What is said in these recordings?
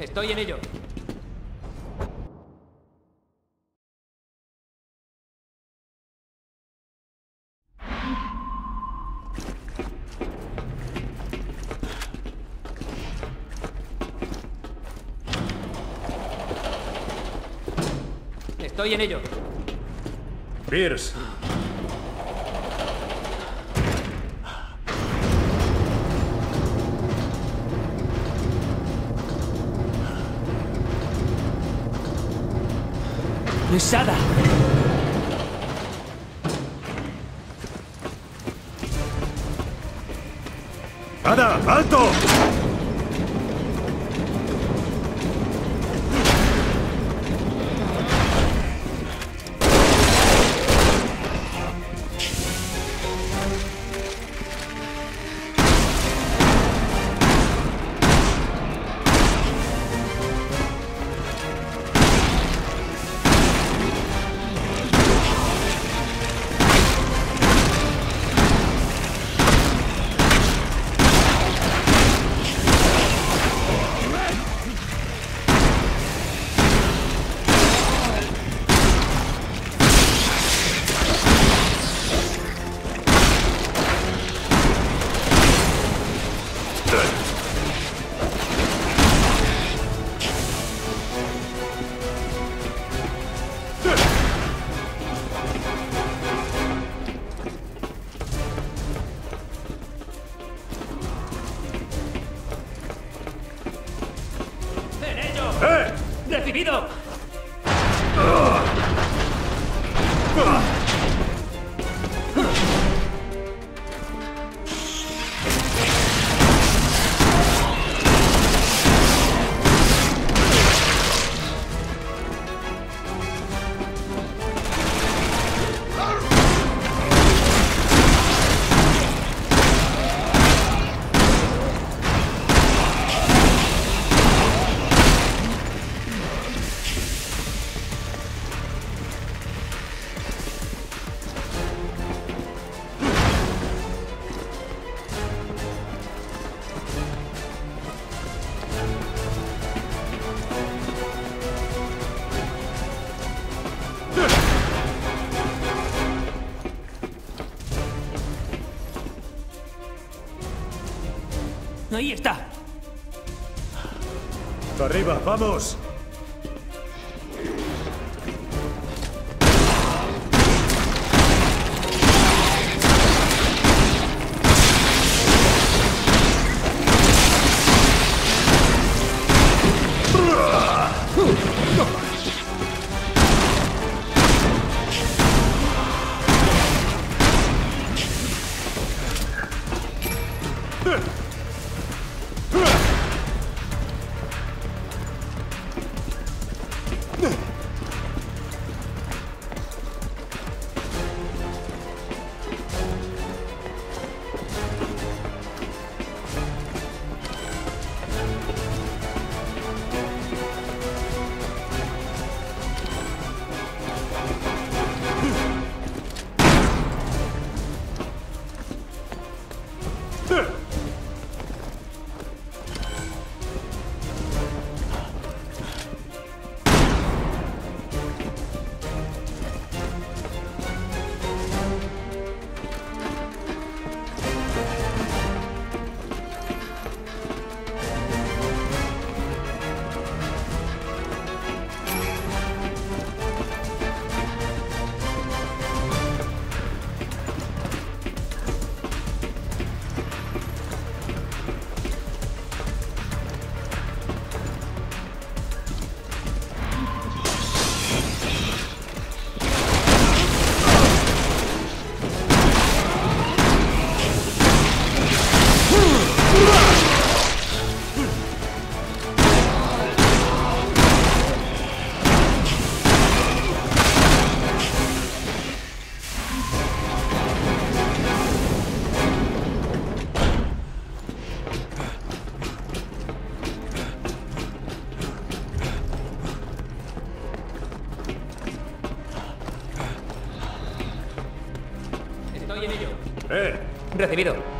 Estoy en ello. Estoy en ello. Pierce. ¡Pesada! ¡Ada! ¡Alto! Ahí está. ¡Arriba! ¡Vamos! ¡Eh! Recibido.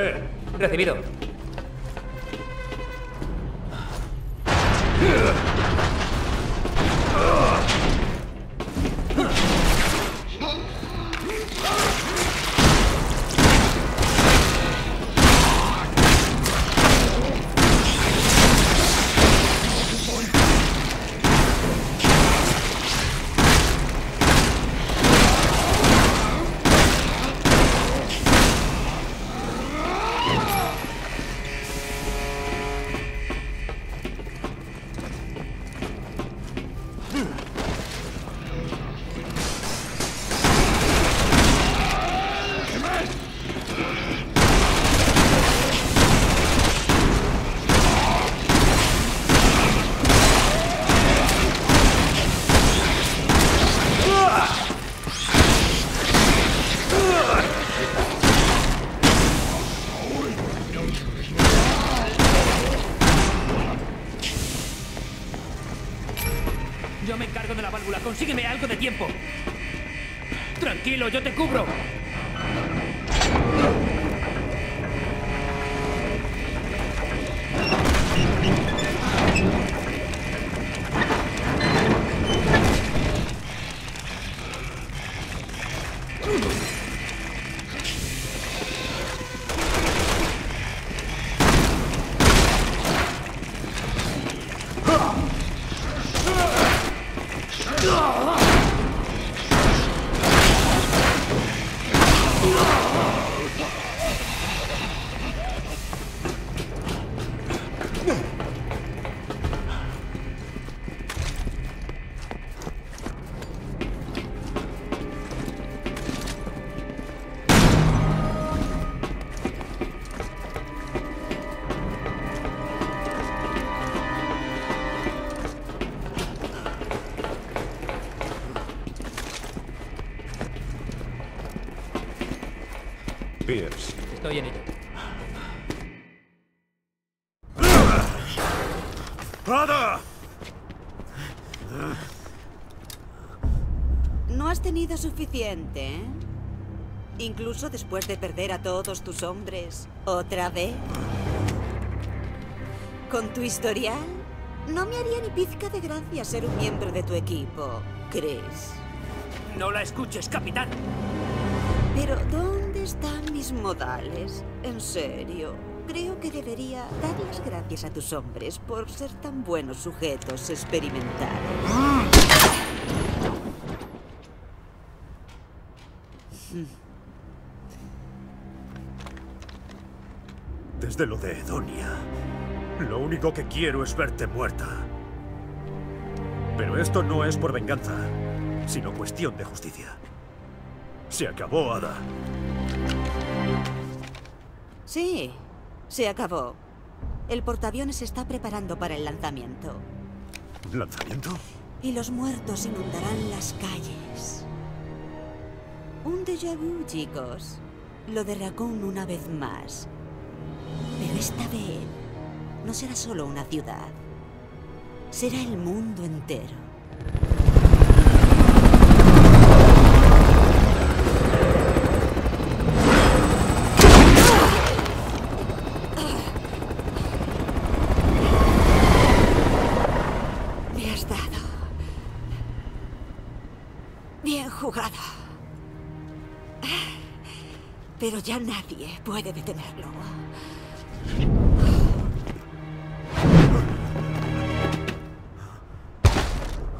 ¡Eh! Recibido. Consígueme algo de tiempo. Tranquilo, yo te cubro. Estoy en ello. ¡Ada! No has tenido suficiente, ¿eh? Incluso después de perder a todos tus hombres. ¿Otra vez? Con tu historial, no me haría ni pizca de gracia ser un miembro de tu equipo, Chris. No la escuches, capitán. Pero, ¿dónde modales? En serio, creo que debería dar las gracias a tus hombres por ser tan buenos sujetos experimentales. Desde lo de Edonia, lo único que quiero es verte muerta. Pero esto no es por venganza, sino cuestión de justicia. Se acabó, Ada. Sí, se acabó. El portaaviones está preparando para el lanzamiento. ¿Lanzamiento? Y los muertos inundarán las calles. Un déjà vu, chicos. Lo de Raccoon una vez más. Pero esta vez no será solo una ciudad. Será el mundo entero. Me has dado. Bien jugado. Pero ya nadie puede detenerlo.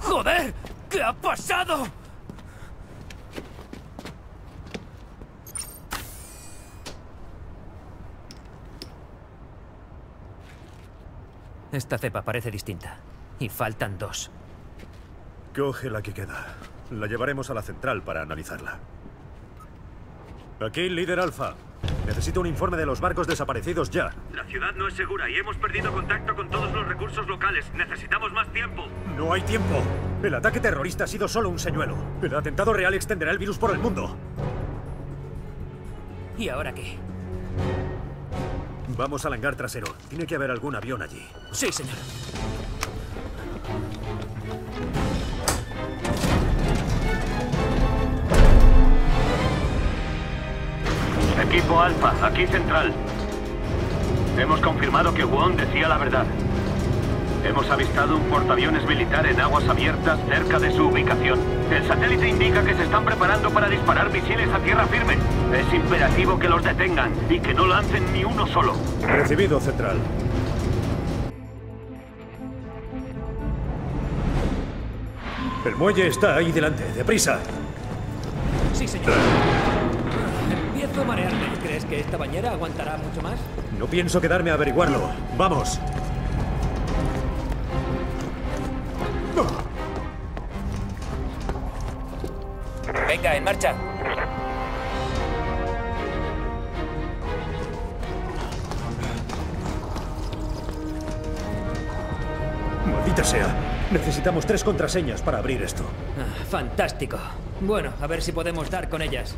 ¡Joder! ¿Qué ha pasado? Esta cepa parece distinta. Y faltan dos. Coge la que queda. La llevaremos a la central para analizarla. Aquí, líder Alfa. Necesito un informe de los barcos desaparecidos ya. La ciudad no es segura y hemos perdido contacto con todos los recursos locales. Necesitamos más tiempo. No hay tiempo. El ataque terrorista ha sido solo un señuelo. El atentado real extenderá el virus por el mundo. ¿Y ahora qué? Vamos al hangar trasero. Tiene que haber algún avión allí. Sí, señor. Equipo Alfa, aquí central. Hemos confirmado que Wong decía la verdad. Hemos avistado un portaaviones militar en aguas abiertas cerca de su ubicación. El satélite indica que se están preparando para disparar misiles a tierra firme. Es imperativo que los detengan y que no lancen ni uno solo. Recibido, Central. El muelle está ahí delante. ¡Deprisa! Sí, señor. Marearme. ¿Crees que esta bañera aguantará mucho más? No pienso quedarme a averiguarlo. ¡Vamos! Venga, en marcha. Maldita sea. Necesitamos tres contraseñas para abrir esto. Ah, fantástico. Bueno, a ver si podemos dar con ellas.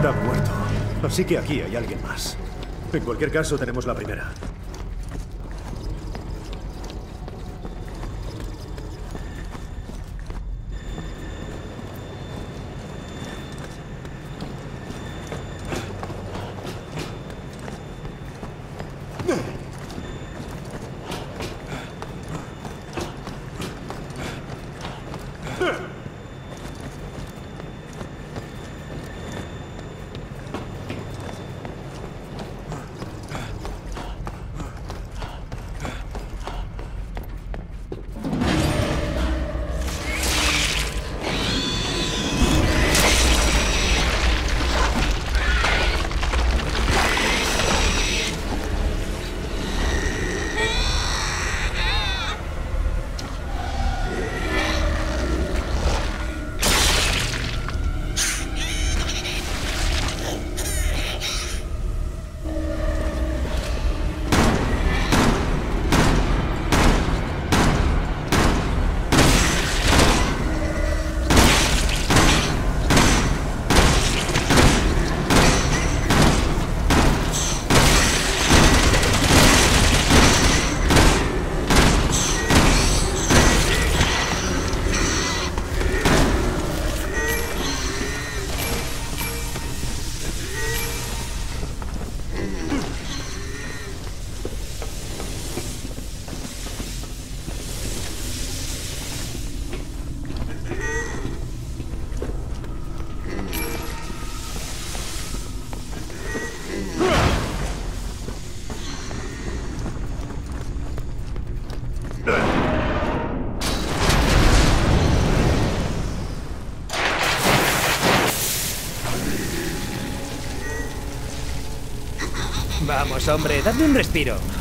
Está muerto. Así que aquí hay alguien más. En cualquier caso, tenemos la primera. Hombre, dadme un respiro.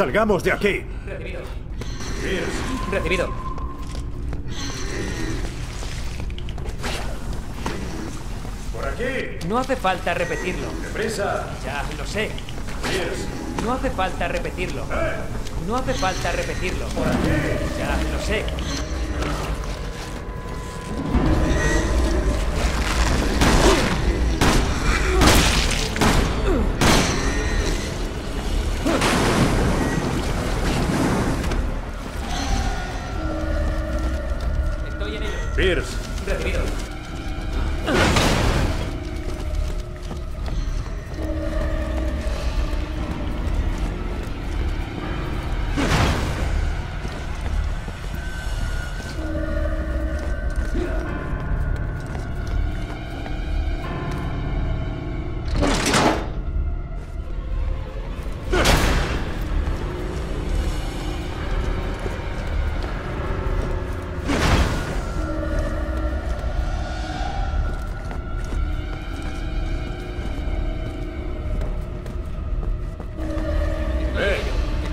¡Salgamos de aquí! Recibido. Recibido. ¡Por aquí! No hace falta repetirlo. ¡Deprisa! Ya lo sé. No hace falta repetirlo. ¡Eh! No hace falta repetirlo. ¡Por aquí! Ya lo sé.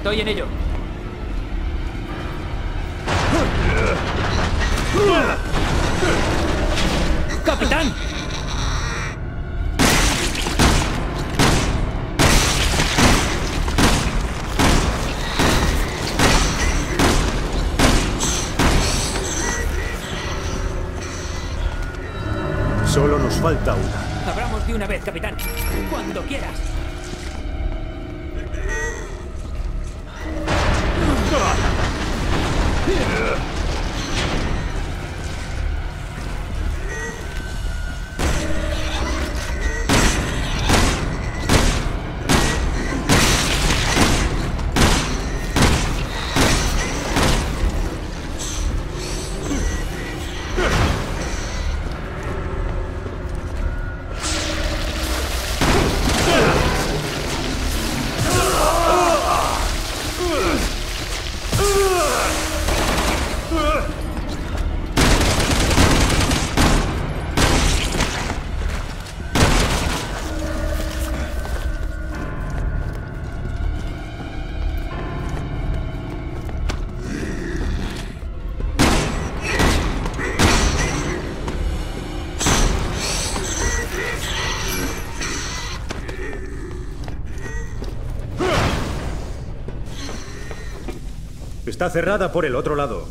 Estoy en ello. ¡Capitán! Solo nos falta una. Está cerrada por el otro lado.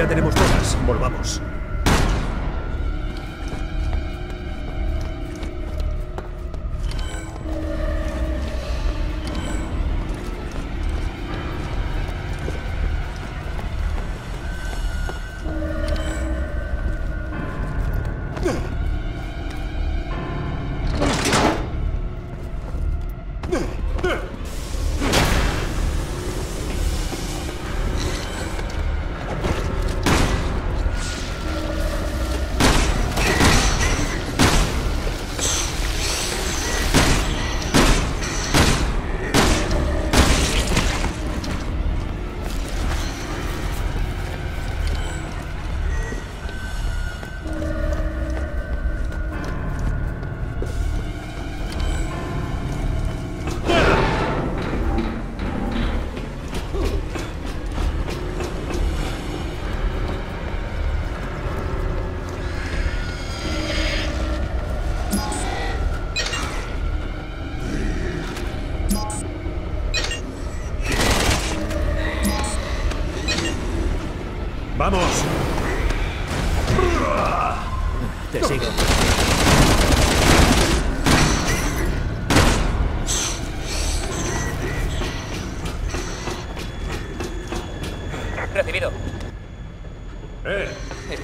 Ya tenemos todas. Volvamos.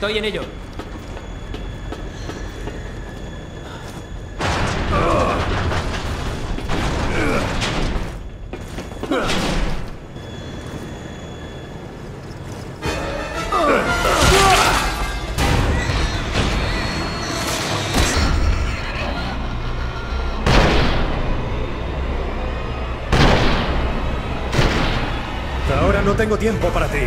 En ello. Ahora no tengo tiempo para ti.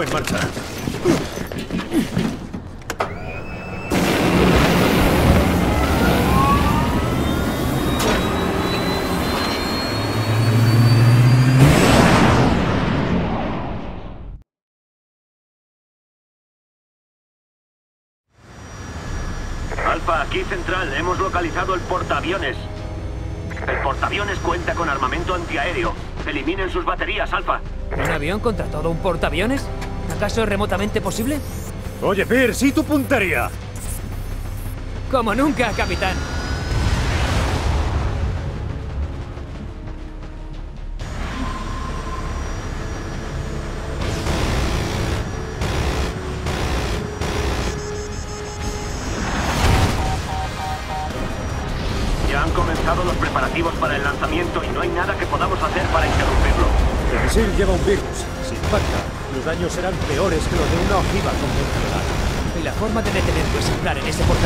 En marcha. Alfa, aquí central. Hemos localizado el portaaviones. El portaaviones cuenta con armamento antiaéreo. Eliminen sus baterías, Alfa. ¿Un avión contra todo un portaaviones? ¿Acaso es remotamente posible? Oye, Pierce, ¿y tu puntería? Como nunca, capitán. Serán peores que los de una ojiva convencional. Y la forma de detenerlo es entrar en ese portaaviones.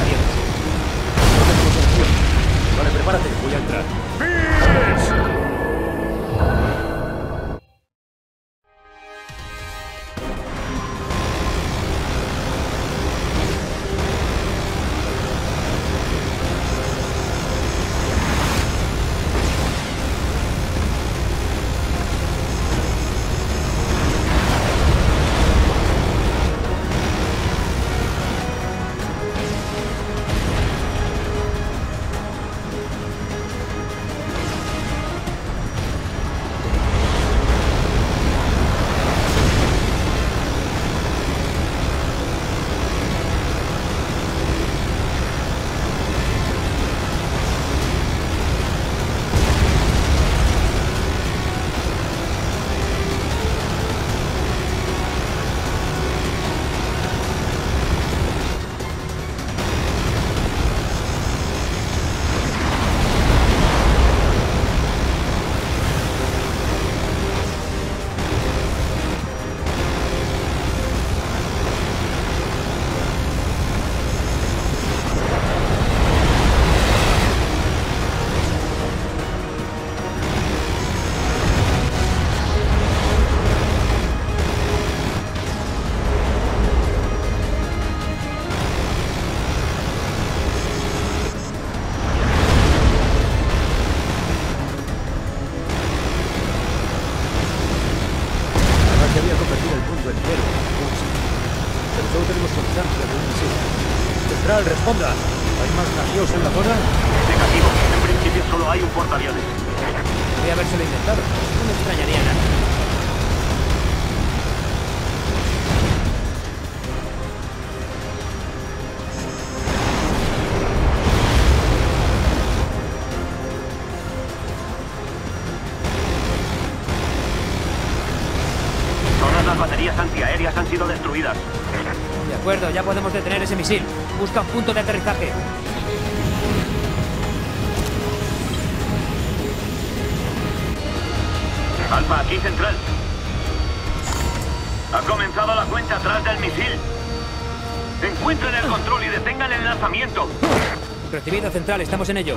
Ya podemos detener ese misil. Busca un punto de aterrizaje. Alfa, aquí central. Ha comenzado la cuenta atrás del misil. Encuentren el control y detengan el lanzamiento. Recibido central, estamos en ello.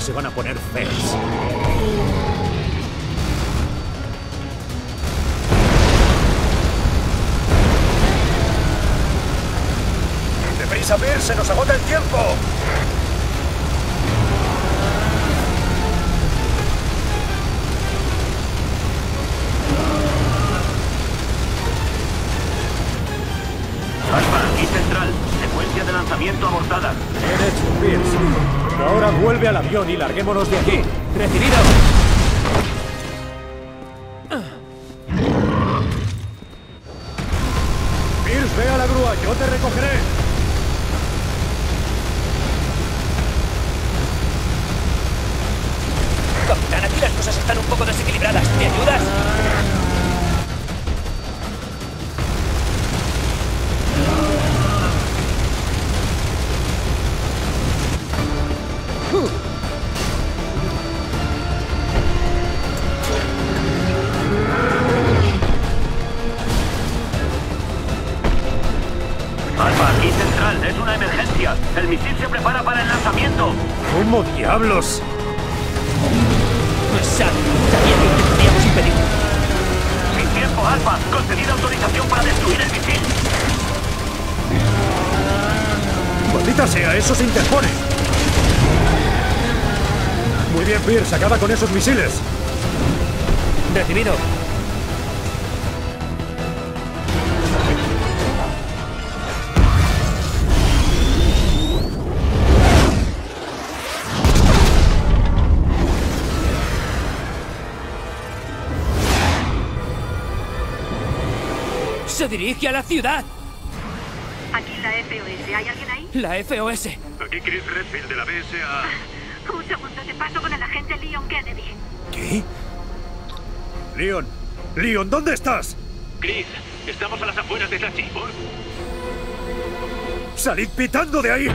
Se van a poner feas. ¡Deprisa, Pierce! ¡Se nos agota el tiempo! Avión y larguémonos de aquí. ¡Recibido! El misil se prepara para el lanzamiento. ¿Cómo diablos? Sad, sabía que intentaríamos impedirlo. Sin tiempo, Alfa. Concedida autorización para destruir el misil. ¡Maldita sea! ¡Eso se interpone! Muy bien, Pierce, acaba con esos misiles. Recibido. Se dirige a la ciudad. Aquí la FOS. ¿Hay alguien ahí? La FOS. Aquí Chris Redfield de la BSA. Un segundo, te paso con el agente Leon Kennedy. ¿Qué? Leon, Leon, ¿dónde estás? Chris, estamos a las afueras de Tachi. Por... ¡Salid pitando de ahí!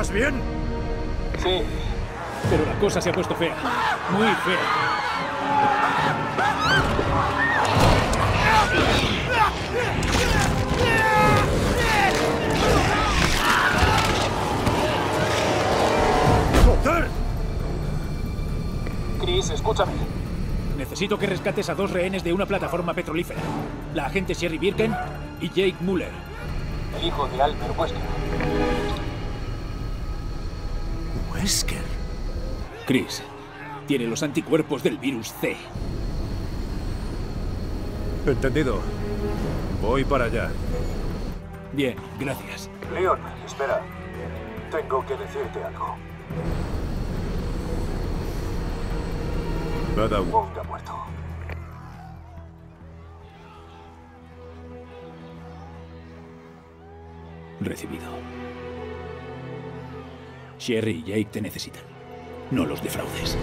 ¿Estás bien? Sí, pero la cosa se ha puesto fea. Muy fea. ¡Joder! Chris, escúchame. Necesito que rescates a dos rehenes de una plataforma petrolífera. La agente Sherry Birken y Jake Muller. El hijo de Albert Wesker. Wesker. Chris, tiene los anticuerpos del virus C. Entendido. Voy para allá. Bien, gracias. Leon, espera. Tengo que decirte algo. Nada. Wong ha muerto. Recibido. Sherry y Jake te necesitan. No los defraudes.